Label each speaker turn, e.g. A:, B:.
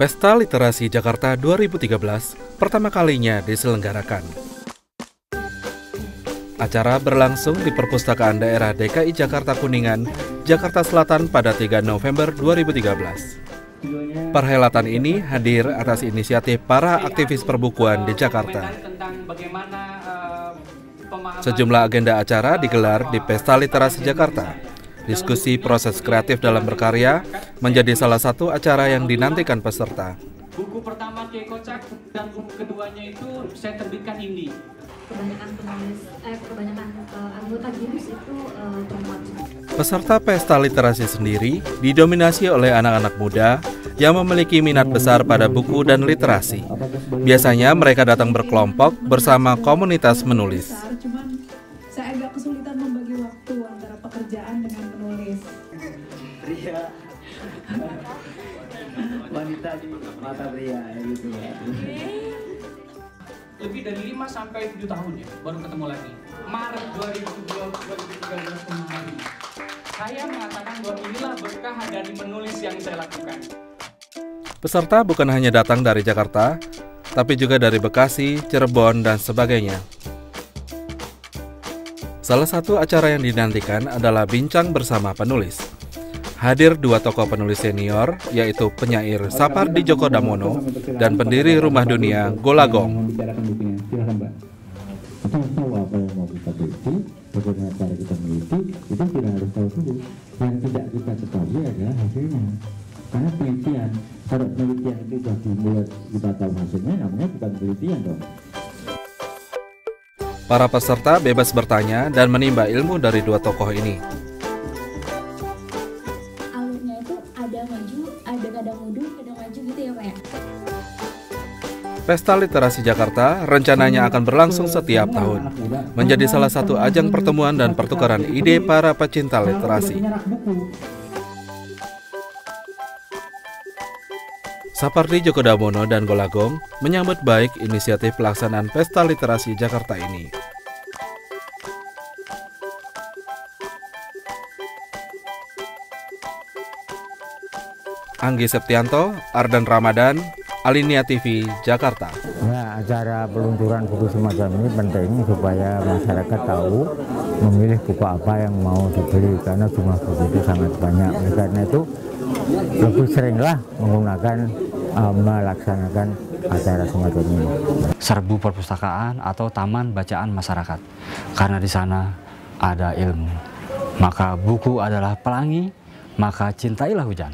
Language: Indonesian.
A: Pesta Literasi Jakarta 2013 pertama kalinya diselenggarakan. Acara berlangsung di Perpustakaan Daerah DKI Jakarta Kuningan, Jakarta Selatan pada 3 November 2013. Perhelatan ini hadir atas inisiatif para aktivis perbukuan di Jakarta. Sejumlah agenda acara digelar di Pesta Literasi Jakarta, Diskusi proses kreatif dalam berkarya menjadi salah satu acara yang dinantikan peserta.
B: Buku pertama Kiai Kocak dan buku keduanya itu saya terbitkan ini.
C: Kebanyakan penulis, eh, kebanyakan uh, anggota GIMS itu uh, perempuan.
A: Peserta pesta literasi sendiri didominasi oleh anak-anak muda yang memiliki minat besar pada buku dan literasi. Biasanya mereka datang berkelompok bersama komunitas menulis.
D: Agak kesulitan membagi waktu antara pekerjaan dengan menulis.
E: Pria wanita di mata pria ya gitu ya.
B: Lebih dari 5 sampai 7 tahun ya baru ketemu lagi. Maret 2013 kemarin. Saya mengatakan bahwa inilah berkah dari menulis yang saya lakukan.
A: Peserta bukan hanya datang dari Jakarta, tapi juga dari Bekasi, Cirebon, dan sebagainya. Salah satu acara yang dinantikan adalah bincang bersama penulis. Hadir dua tokoh penulis senior, yaitu penyair Sapardi Djoko Damono dan pendiri Rumah Dunia Golagong.
F: bagaimana cara kita meneliti, itu tidak harus tahu dulu. Yang tidak kita ketahui adalah hasilnya. Karena penelitian, kalau penelitian itu sudah dimulai kita tahu hasilnya, namanya bukan penelitian dong.
A: Para peserta bebas bertanya dan menimba ilmu dari dua tokoh ini.
C: Alurnya itu ada maju, ada kadang mundur, kadang maju gitu ya Pak ya?
A: Pesta Literasi Jakarta rencananya akan berlangsung setiap tahun, menjadi salah satu ajang pertemuan dan pertukaran ide para pecinta literasi. Sapardi Djoko Damono dan Golagong menyambut baik inisiatif pelaksanaan Pesta Literasi Jakarta ini. Anggi Septianto, Ardan Ramadan, Alinia TV, Jakarta.
G: Ya, acara peluncuran buku semacam ini penting supaya masyarakat tahu memilih buku apa yang mau dibeli karena jumlah buku itu sangat banyak. Oleh karena itu lebih seringlah menggunakan melaksanakan acara semacam ini.
H: serbu perpustakaan atau taman bacaan masyarakat. Karena di sana ada ilmu. Maka buku adalah pelangi, maka cintailah hujan.